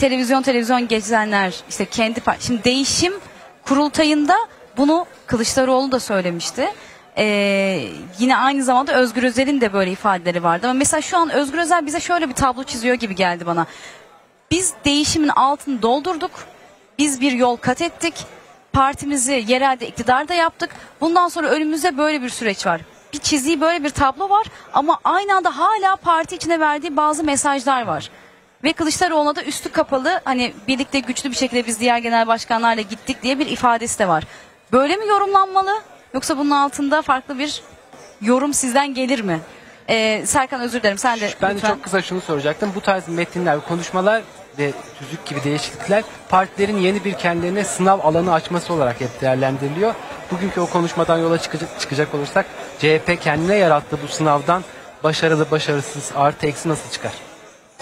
televizyon televizyon gezenler işte kendi şimdi değişim kurultayında bunu Kılıçdaroğlu da söylemişti. Ee, yine aynı zamanda Özgür Özel'in de böyle ifadeleri vardı ama mesela şu an Özgür Özel bize şöyle bir tablo çiziyor gibi geldi bana. Biz değişimin altını doldurduk. Biz bir yol kat ettik. Partimizi yerelde iktidarda yaptık. Bundan sonra önümüzde böyle bir süreç var. Bir çizdiği böyle bir tablo var ama aynı anda hala parti içine verdiği bazı mesajlar var. Ve Kılıçdaroğlu'na da üstü kapalı hani birlikte güçlü bir şekilde biz diğer genel başkanlarla gittik diye bir ifadesi de var. Böyle mi yorumlanmalı yoksa bunun altında farklı bir yorum sizden gelir mi? Ee, Serkan özür dilerim sen de Ben de lütfen. çok kısa şunu soracaktım. Bu tarz metinler, konuşmalar ve tüzük gibi değişiklikler partilerin yeni bir kendilerine sınav alanı açması olarak hep değerlendiriliyor. Bugünkü o konuşmadan yola çıkacak, çıkacak olursak CHP kendine yarattığı bu sınavdan başarılı, başarısız, artı eksi nasıl çıkar?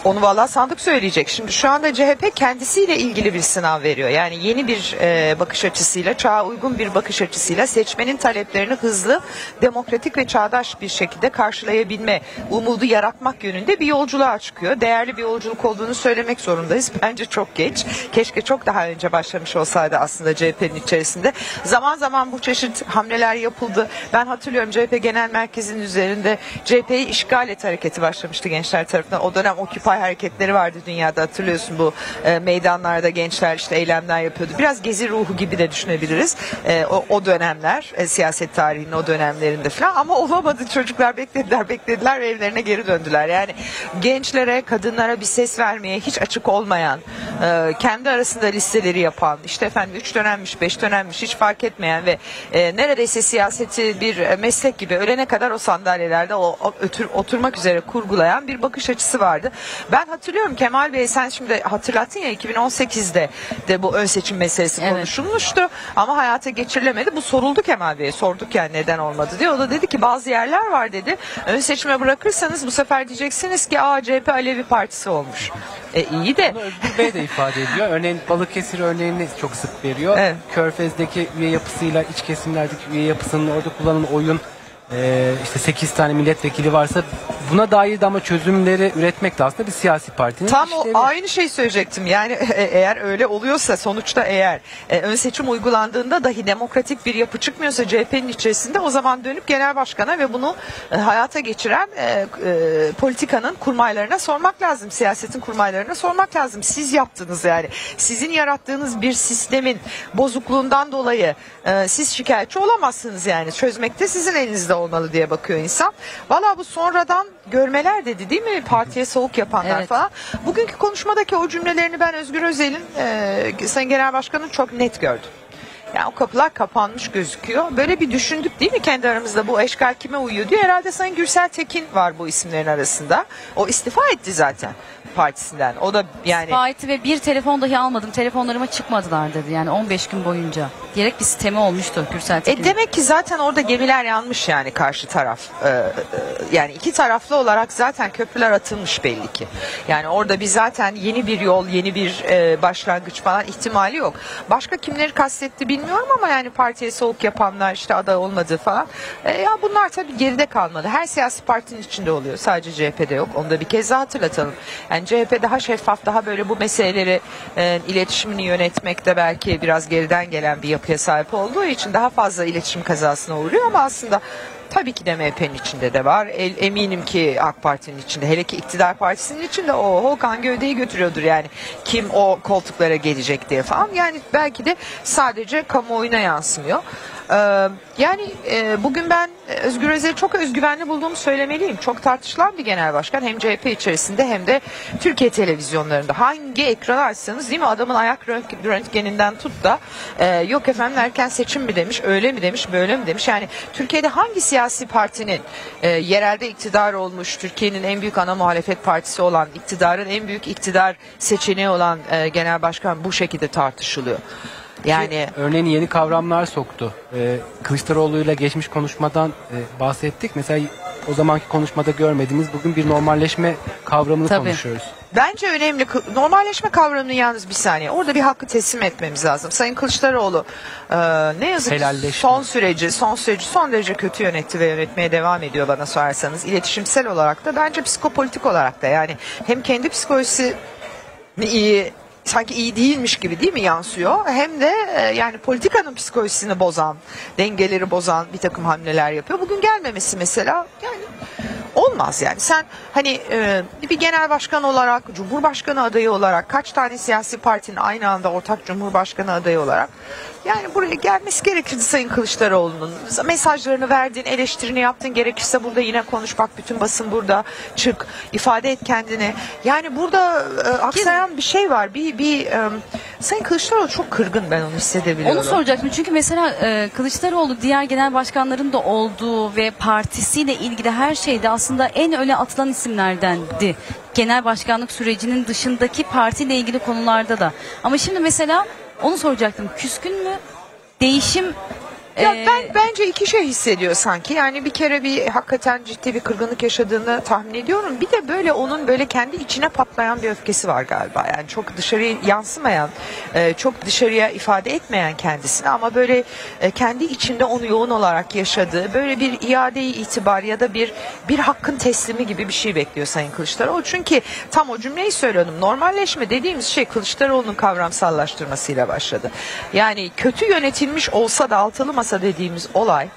Onu vallahi sandık söyleyecek. Şimdi şu anda CHP kendisiyle ilgili bir sınav veriyor. Yani yeni bir e, bakış açısıyla, çağa uygun bir bakış açısıyla seçmenin taleplerini hızlı, demokratik ve çağdaş bir şekilde karşılayabilme umudu yaratmak yönünde bir yolculuğa çıkıyor. Değerli bir yolculuk olduğunu söylemek zorundayız. Bence çok geç. Keşke çok daha önce başlamış olsaydı aslında CHP'nin içerisinde. Zaman zaman bu çeşit hamleler yapıldı. Ben hatırlıyorum CHP Genel Merkezi'nin üzerinde CHP'yi işgal et hareketi başlamıştı gençler tarafından. O dönem Occupy hareketleri vardı dünyada hatırlıyorsun bu e, meydanlarda gençler işte eylemler yapıyordu. Biraz gezi ruhu gibi de düşünebiliriz. E, o, o dönemler e, siyaset tarihinin o dönemlerinde falan ama olamadı çocuklar beklediler beklediler evlerine geri döndüler. Yani gençlere kadınlara bir ses vermeye hiç açık olmayan e, kendi arasında listeleri yapan işte efendim 3 dönemmiş 5 dönemmiş hiç fark etmeyen ve e, neredeyse siyaseti bir e, meslek gibi ölene kadar o sandalyelerde o, o ötür- oturmak üzere kurgulayan bir bakış açısı vardı. Ben hatırlıyorum Kemal Bey sen şimdi hatırlattın ya 2018'de de bu ön seçim meselesi Evet. konuşulmuştu ama hayata geçirilemedi. Bu soruldu Kemal Bey'e sorduk yani neden olmadı diye. O da dedi ki bazı yerler var dedi. Ön seçime bırakırsanız bu sefer diyeceksiniz ki aa CHP Alevi Partisi olmuş. E iyi de Bunu Özgür Bey de ifade ediyor. Örneğin Balıkesir örneğini çok sık veriyor. Evet. Körfez'deki üye yapısıyla iç kesimlerdeki üye yapısının orada kullanılan oyun e, işte 8 tane milletvekili varsa buna dair de ama çözümleri üretmek de aslında bir siyasi partinin Tam o işlevi. aynı şeyi söyleyecektim. Yani e- eğer öyle oluyorsa sonuçta eğer e, ön seçim uygulandığında dahi demokratik bir yapı çıkmıyorsa CHP'nin içerisinde o zaman dönüp genel başkana ve bunu e, hayata geçiren e, e, politikanın kurmaylarına sormak lazım. Siyasetin kurmaylarına sormak lazım. Siz yaptınız yani. Sizin yarattığınız bir sistemin bozukluğundan dolayı e, siz şikayetçi olamazsınız yani. Çözmekte sizin elinizde olmalı diye bakıyor insan. Valla bu sonradan görmeler dedi değil mi? Partiye soğuk yapanlar Evet. falan. Bugünkü konuşmadaki o cümlelerini ben Özgür Özel'in e, Sayın Genel Başkan'ın çok net gördüm. Yani o kapılar kapanmış gözüküyor. Böyle bir düşündük değil mi kendi aramızda bu eşkal kime uyuyor diye. Herhalde Sayın Gürsel Tekin var bu isimlerin arasında. O istifa etti zaten partisinden. O da yani Faiti ve bir telefon dahi almadım. Telefonlarıma çıkmadılar dedi. Yani 15 gün boyunca. Diyerek bir sistemi olmuştu Gürsel E Tekin'in. demek ki zaten orada gemiler yanmış yani karşı taraf. Ee, e, yani iki taraflı olarak zaten köprüler atılmış belli ki. Yani orada bir zaten yeni bir yol, yeni bir e, başlangıç falan ihtimali yok. Başka kimleri kastetti bilmiyorum ama yani partiye soğuk yapanlar işte aday olmadığı falan. E, ya bunlar tabii geride kalmadı. Her siyasi partinin içinde oluyor. Sadece CHP'de yok. Onu da bir kez daha hatırlatalım. Yani CHP daha şeffaf, daha böyle bu meseleleri e, iletişimini yönetmekte belki biraz geriden gelen bir yapıya sahip olduğu için daha fazla iletişim kazasına uğruyor ama aslında tabii ki de MHP'nin içinde de var. El, eminim ki AK Parti'nin içinde, hele ki iktidar partisinin içinde o Volkan Gövde'yi götürüyordur yani. Kim o koltuklara gelecek diye falan. Yani belki de sadece kamuoyuna yansımıyor. Ee, yani e, bugün ben Özgür Özel'i çok özgüvenli bulduğumu söylemeliyim. Çok tartışılan bir genel başkan hem CHP içerisinde hem de Türkiye televizyonlarında. Hangi ekranı açsanız değil mi adamın ayak rönt- röntgeninden tut da e, yok efendim erken seçim mi demiş, öyle mi demiş, böyle mi demiş. Yani Türkiye'de hangi siyasi partinin e, yerelde iktidar olmuş, Türkiye'nin en büyük ana muhalefet partisi olan, iktidarın en büyük iktidar seçeneği olan genel başkan bu şekilde tartışılıyor. Yani Örneğin yeni kavramlar soktu. Ee, Kılıçdaroğlu'yla geçmiş konuşmadan e, bahsettik. Mesela o zamanki konuşmada görmediğimiz bugün bir normalleşme kavramını Tabii. konuşuyoruz. Bence önemli. Normalleşme kavramını yalnız bir saniye. Orada bir hakkı teslim etmemiz lazım. Sayın Kılıçdaroğlu e, ne yazık ki son süreci, son süreci son derece kötü yönetti ve yönetmeye devam ediyor bana sorarsanız. İletişimsel olarak da bence psikopolitik olarak da yani hem kendi psikolojisi iyi sanki iyi değilmiş gibi değil mi yansıyor? Hem de e, yani politikanın psikolojisini bozan, dengeleri bozan bir takım hamleler yapıyor. Bugün gelmemesi mesela yani olmaz yani. Sen hani e, bir genel başkan olarak, cumhurbaşkanı adayı olarak kaç tane siyasi partinin aynı anda ortak cumhurbaşkanı adayı olarak yani buraya gelmesi gerekirdi Sayın Kılıçdaroğlu'nun. Mesajlarını verdin, eleştirini yaptın. Gerekirse burada yine konuş bak bütün basın burada. Çık, ifade et kendini. Yani burada e, aksayan bir şey var. Bir bir e, Sayın Kılıçdaroğlu çok kırgın ben onu hissedebiliyorum. Onu soracaktım çünkü mesela e, Kılıçdaroğlu diğer genel başkanların da olduğu ve partisiyle ilgili her şeyde aslında en öne atılan isimlerdendi. Genel başkanlık sürecinin dışındaki partiyle ilgili konularda da. Ama şimdi mesela onu soracaktım. Küskün mü? Değişim Ya e, ben bence iki şey hissediyor sanki. Yani bir kere bir hakikaten ciddi bir kırgınlık yaşadığını tahmin ediyorum. Bir de böyle onun böyle kendi içine patlayan bir öfkesi var galiba. Yani çok dışarıya yansımayan, e, çok dışarıya ifade etmeyen kendisini ama böyle e, kendi içinde onu yoğun olarak yaşadığı böyle bir iade-i itibar ya da bir bir hakkın teslimi gibi bir şey bekliyor Sayın Kılıçdaroğlu. Çünkü tam o cümleyi söylüyordum. Normalleşme dediğimiz şey Kılıçdaroğlu'nun kavramsallaştırmasıyla başladı. Yani kötü yönetilmiş olsa da altılı masa dediğimiz olay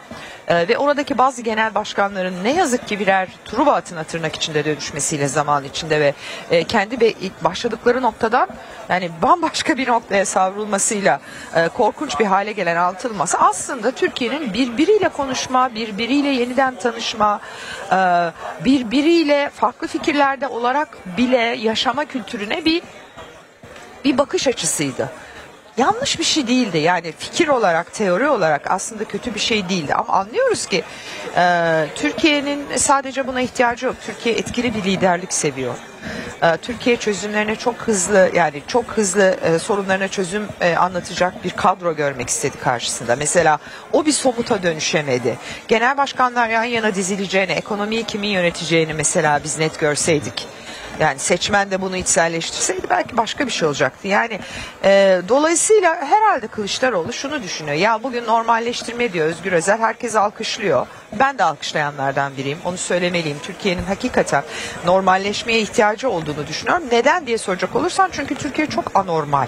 e, ve oradaki bazı genel başkanların ne yazık ki birer Truva atına tırnak içinde dönüşmesiyle zaman içinde ve e, kendi ve başladıkları noktadan yani bambaşka bir noktaya savrulmasıyla e, korkunç bir hale gelen altılı masa aslında Türkiye'nin birbiriyle konuşma, birbiriyle yeniden tanışma, e, birbiriyle farklı fikirlerde olarak bile yaşama kültürüne bir bir bakış açısıydı. Yanlış bir şey değildi yani fikir olarak teori olarak aslında kötü bir şey değildi ama anlıyoruz ki e, Türkiye'nin sadece buna ihtiyacı yok. Türkiye etkili bir liderlik seviyor. E, Türkiye çözümlerine çok hızlı yani çok hızlı e, sorunlarına çözüm e, anlatacak bir kadro görmek istedi karşısında. Mesela o bir somuta dönüşemedi. Genel başkanlar yan yana dizileceğini, ekonomiyi kimin yöneteceğini mesela biz net görseydik. Yani seçmen de bunu içselleştirseydi belki başka bir şey olacaktı. Yani e, dolayısıyla herhalde Kılıçdaroğlu şunu düşünüyor. Ya bugün normalleştirme diyor Özgür Özel. Herkes alkışlıyor. Ben de alkışlayanlardan biriyim. Onu söylemeliyim. Türkiye'nin hakikaten normalleşmeye ihtiyacı olduğunu düşünüyorum. Neden diye soracak olursan çünkü Türkiye çok anormal.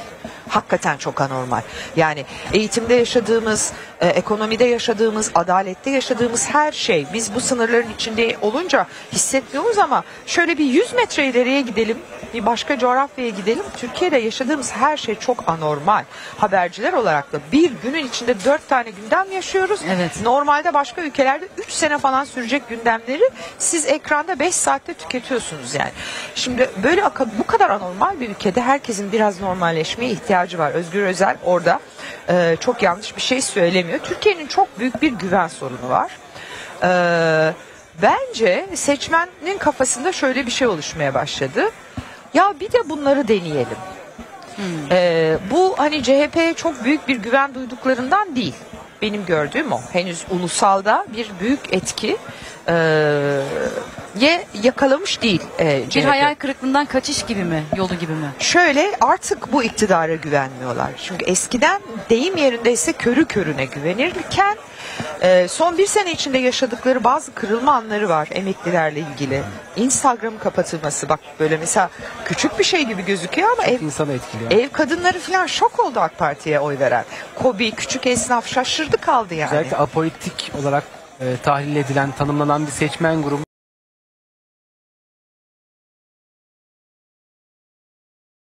Hakikaten çok anormal. Yani eğitimde yaşadığımız, e, ekonomide yaşadığımız, adalette yaşadığımız her şey biz bu sınırların içinde olunca hissetmiyoruz ama şöyle bir 100 metre ileriye gidelim, bir başka coğrafyaya gidelim. Türkiye'de yaşadığımız her şey çok anormal. Haberciler olarak da bir günün içinde dört tane gündem yaşıyoruz. Evet. Normalde başka ülkelerde 3 sene falan sürecek gündemleri siz ekranda 5 saatte tüketiyorsunuz yani. Şimdi böyle bu kadar anormal bir ülkede herkesin biraz normalleşmeye ihtiyacı var. Özgür Özel orada e, çok yanlış bir şey söylemiyor. Türkiye'nin çok büyük bir güven sorunu var. E, bence seçmenin kafasında şöyle bir şey oluşmaya başladı. Ya bir de bunları deneyelim. Ee, bu hani CHP'ye çok büyük bir güven duyduklarından değil. Benim gördüğüm o. Henüz ulusalda bir büyük etki e, ye yakalamış değil e, bir CHP. hayal kırıklığından kaçış gibi mi? Yolu gibi mi? Şöyle artık bu iktidara güvenmiyorlar. Çünkü eskiden deyim yerindeyse körü körüne güvenirken e, son bir sene içinde yaşadıkları bazı kırılma anları var emeklilerle ilgili. Instagram kapatılması bak böyle mesela küçük bir şey gibi gözüküyor ama ev, İnsanı etkiliyor. ev kadınları falan şok oldu AK Parti'ye oy veren. Kobi küçük esnaf şaşırdı kaldı yani. Özellikle apolitik olarak e, tahlil edilen, tanımlanan bir seçmen grubu